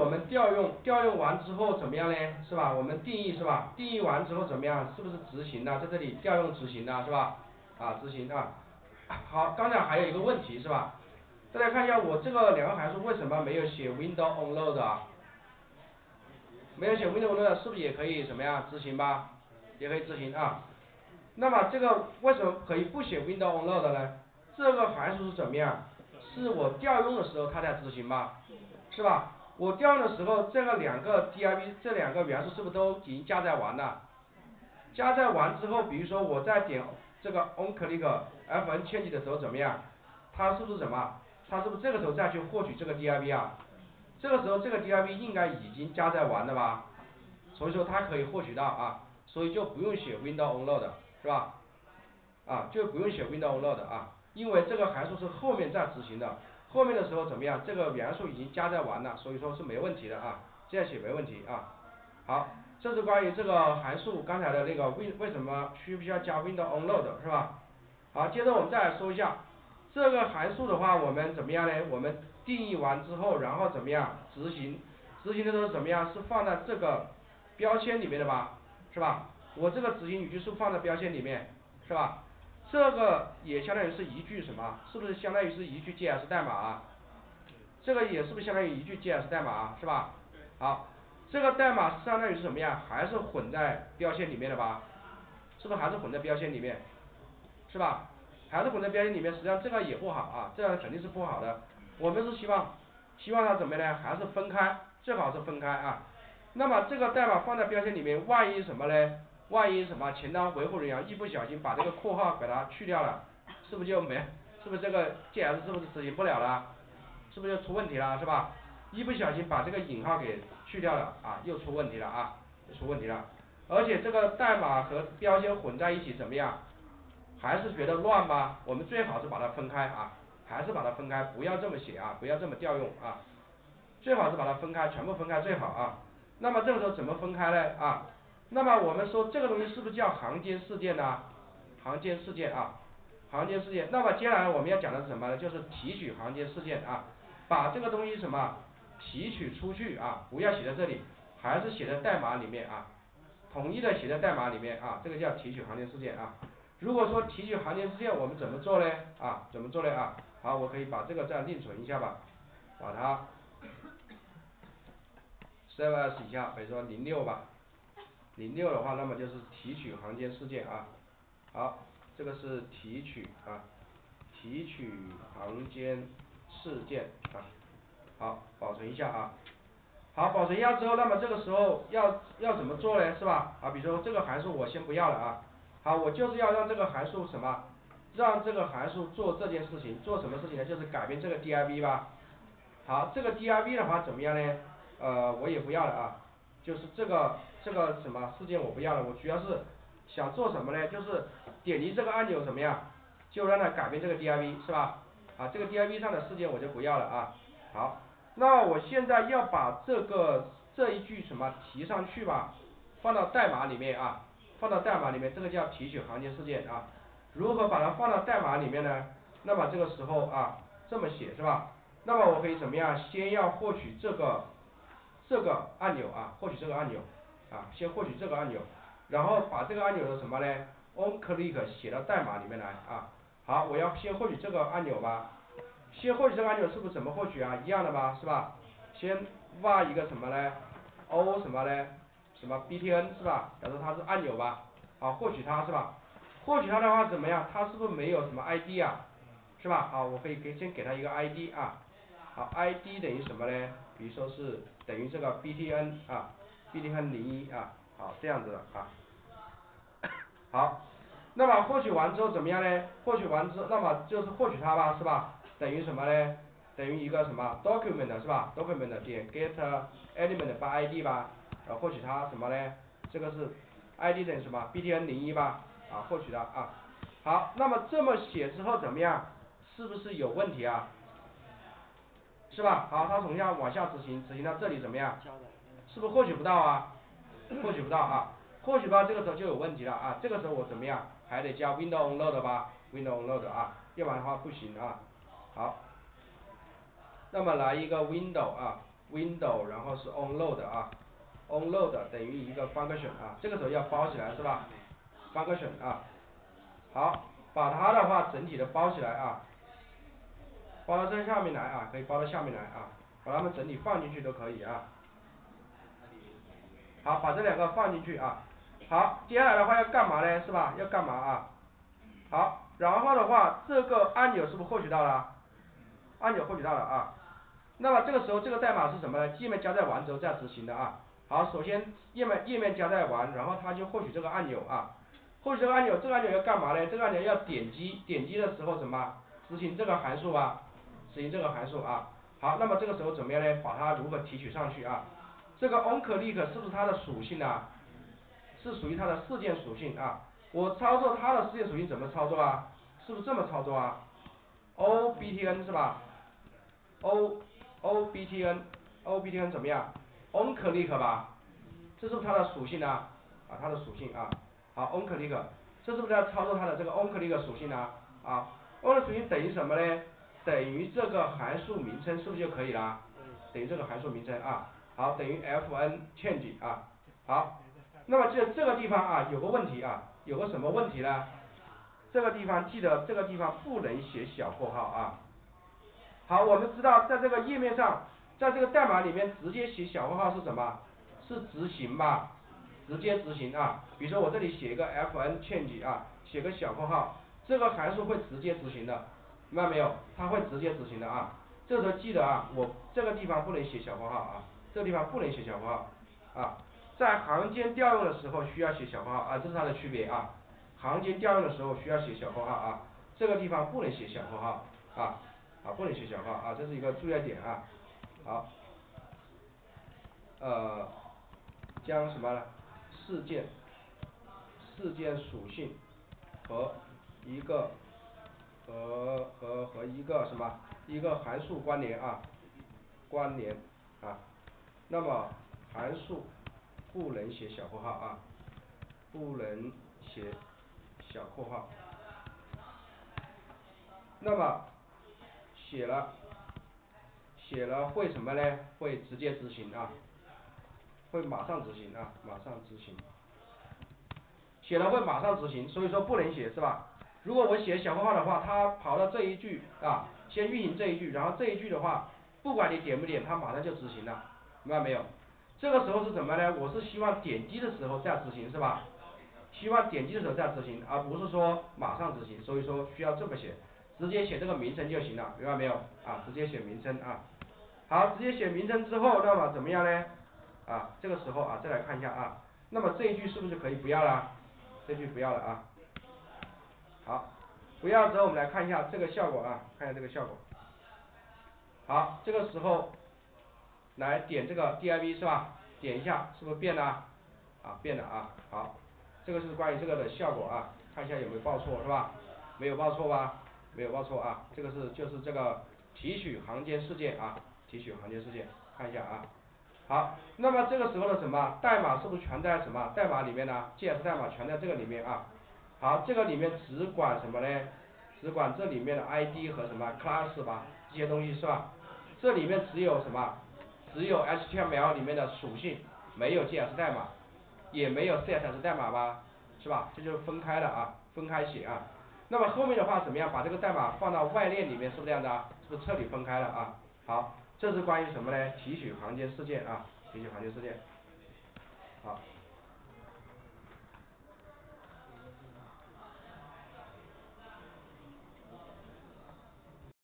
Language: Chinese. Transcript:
我们调用调用完之后怎么样嘞是吧？我们定义是吧？定义完之后怎么样？是不是执行呢？在这里调用执行呢是吧？啊执行啊，好，刚才还有一个问题是吧？大家看一下我这个两个函数为什么没有写 window onload 啊？没有写 window onload 是不是也可以怎么样执行吧？也可以执行啊。那么这个为什么可以不写 window onload 呢？这个函数是怎么样？是我调用的时候它才执行吧？是吧？我调用的时候这个两个 div 这两个元素是不是都已经加载完了？加载完之后，比如说我在点这个 onClick fn change 的时候怎么样？它是不是什么？它是不是这个时候再去获取这个 div 啊？这个时候这个 div 应该已经加载完了吧？所以说它可以获取到啊，所以就不用写 window onload 是吧？啊就不用写 window onload 啊，因为这个函数是后面再执行的。后面的时候怎么样？这个元素已经加载完了，所以说是没问题的啊，这样写没问题啊。好，这是关于这个函数刚才的那个为为什么需不需要加 window onload 是吧？好，接着我们再来说一下这个函数的话，我们怎么样呢？我们定义完之后，然后怎么样执行？执行的时候怎么样？是放在这个标签里面的吧？是吧？我这个执行语句是放在标签里面，是吧？这个也相当于是一句什么？是不是相当于是一句 G S 代码啊？这个也是不是相当于一句 G S 代码啊？是吧？好，这个代码相当于是什么呀？还是混在标签里面的吧？是不是还是混在标签里面？是吧？还是混在标签里面，实际上这个也不好啊，这样肯定是不好的。我们是希望希望它怎么呢？还是分开，最好是分开啊。那么这个代码放在标签里面，万一什么嘞？万一什么前端维护人员一不小心把这个括号给它去掉了，是不是就没？是不是这个 G S 是不是执行不了了？是不是就出问题了是吧？一不小心把这个引号给去掉了啊，又出问题了啊，出问题了。而且这个代码和标签混在一起怎么样？还是觉得乱吗？我们最好是把它分开啊，还是把它分开，不要这么写啊，不要这么调用啊。最好是把它分开，全部分开最好啊。那么这个时候怎么分开嘞啊？那么我们说这个东西是不是叫行间事件呢？行间事件啊，行间事件。那么接下来我们要讲的是什么呢？就是提取行间事件啊，把这个东西什么提取出去啊，不要写在这里，还是写在代码里面啊，统一的写在代码里面啊，这个叫提取行间事件啊。如果说提取行间事件我们怎么做呢啊？怎么做呢啊？好，我可以把这个再另存一下吧，把它 save as 一下，比如说零六吧。零六的话，那么就是提取行间事件啊，好，这个是提取啊，提取行间事件啊，好，保存一下啊，好，保存一下之后，那么这个时候要要怎么做嘞是吧？啊，比如说这个函数我先不要了啊，好，我就是要让这个函数什么？让这个函数做这件事情，做什么事情呢？就是改变这个 div 吧，好，这个 div 的话怎么样呢？呃，我也不要了啊。就是这个这个什么事件我不要了，我主要是想做什么呢？就是点击这个按钮怎么样，就让它改变这个 div 是吧？啊这个 div 上的事件我就不要了啊。好，那我现在要把这个这一句什么提上去吧，放到代码里面啊，放到代码里面，这个叫提取行间事件啊。如何把它放到代码里面呢？那么这个时候啊，这么写是吧？那么我可以怎么样？先要获取这个。这个按钮啊，获取这个按钮，啊，先获取这个按钮，然后把这个按钮的什么呢？on click 写到代码里面来啊。好，我要先获取这个按钮吧。先获取这个按钮是不是怎么获取啊？一样的吧，是吧？先挖一个什么呢？o 什么呢？什么 btn 是吧？假如它是按钮吧，好，获取它是吧？获取它的话怎么样？它是不是没有什么 id 啊？是吧？好，我可以给先给它一个 id 啊。好，id 等于什么呢？比如说是等于这个 btn 啊，btn 零一啊，好这样子的啊，好，那么获取完之后怎么样呢？获取完之，那么就是获取它吧，是吧？等于什么呢？等于一个什么 document 是吧？document 点 get element by id 吧，然后获取它什么呢？这个是 id 等于什么？btn 零一吧，啊获取它啊，好，那么这么写之后怎么样？是不是有问题啊？是吧？好，它从下往下执行，执行到这里怎么样？是不是获取不到啊？获取不到啊？获取不到这个时候就有问题了啊！这个时候我怎么样？还得加 window onload 吧？window onload 啊，要不然的话不行啊。好，那么来一个 window 啊 window 然后是 onload 啊，onload 等于一个 function 啊，这个时候要包起来是吧？function 啊，好，把它的话整体的包起来啊，包到这下面来啊，可以包到下面来啊，把它们整体放进去都可以啊。好，把这两个放进去啊，好，接下来的话要干嘛呢？是吧？要干嘛啊？好，然后的话这个按钮是不是获取到了？按钮获取到了啊。那么这个时候这个代码是什么呢？页面加载完之后再执行的啊。好，首先页面页面加载完，然后它就获取这个按钮啊。获取这个按钮，这个按钮要干嘛呢？这个按钮要点击，点击的时候什么？执行这个函数啊，执行这个函数啊。好，那么这个时候怎么样呢？把它如何提取上去啊？这个 onClick 是不是它的属性呢？是属于它的事件属性啊。我操作它的事件属性怎么操作啊？是不是这么操作啊？obtn 是吧？o obtn，obtn 怎么样？onClick 吧？这是不是它的属性呢？啊，它的属性啊。好，onClick，这是不是要操作它的这个 onClick 属性呢？啊，on 的属性等于什么呢？等于这个函数名称是不是就可以了？等于这个函数名称啊。好，等于 fn change 啊，好，那么这这个地方啊有个问题啊，有个什么问题呢？这个地方记得这个地方不能写小括号啊。好，我们知道在这个页面上，在这个代码里面直接写小括号是什么？是执行吧？直接执行啊。比如说我这里写一个 fn change 啊，写个小括号，这个函数会直接执行的，明白没有？它会直接执行的啊。这时候记得啊，我这个地方不能写小括号啊。这个地方不能写小括号，啊，在行间调用的时候需要写小括号啊，这是它的区别啊。行间调用的时候需要写小括号啊，这个地方不能写小括号啊，啊不能写小括号啊，这是一个注意点啊。好，呃，将什么呢？事件，事件属性和一个和和和一个什么一个函数关联啊，关联啊。那么函数不能写小括号啊，不能写小括号。那么写了写了会什么呢？会直接执行啊，会马上执行啊，马上执行。写了会马上执行，所以说不能写是吧？如果我写小括号的话，它跑到这一句啊，先运行这一句，然后这一句的话，不管你点不点，它马上就执行了。明白没有？这个时候是什么呢？我是希望点击的时候再执行是吧？希望点击的时候再执行，而不是说马上执行，所以说需要这么写，直接写这个名称就行了，明白没有？啊，直接写名称啊。好，直接写名称之后，那么怎么样呢？啊，这个时候啊，再来看一下啊，那么这一句是不是可以不要了？这句不要了啊。好，不要之后我们来看一下这个效果啊，看一下这个效果。好，这个时候。来点这个 div 是吧？点一下，是不是变了？啊，变了啊，好，这个是关于这个的效果啊，看一下有没有报错是吧？没有报错吧？没有报错啊，这个是就是这个提取行间事件啊，提取行间事件，看一下啊。好，那么这个时候的什么代码是不是全在什么代码里面呢？JS 代码全在这个里面啊。好，这个里面只管什么呢？只管这里面的 ID 和什么 class 吧，这些东西是吧？这里面只有什么？只有 HTML 里面的属性，没有 JS 代码，也没有 CSS 代码吧，是吧？这就是分开的啊，分开写啊。那么后面的话怎么样？把这个代码放到外链里面，是不是这样的？是不是彻底分开了啊？好，这是关于什么呢？提取行间事件啊，提取行间事件。好。